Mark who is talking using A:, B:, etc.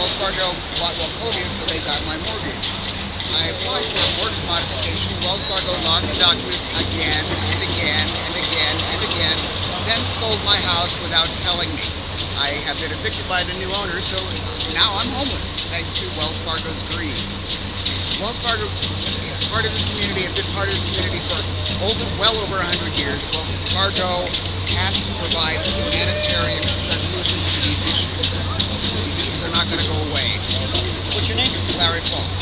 A: Wells Fargo bought Wachovia, so they got my mortgage. I applied for a mortgage modification. Wells Fargo lost the documents again and again and again and again, then sold my house without telling me. I have been evicted by the new owner, so now I'm homeless, thanks to Wells Fargo's greed. Wells Fargo, part of this community, have been part of this community for over, well over 100 years. Wells Fargo has to provide go away.
B: What's your name?
A: Larry Falk.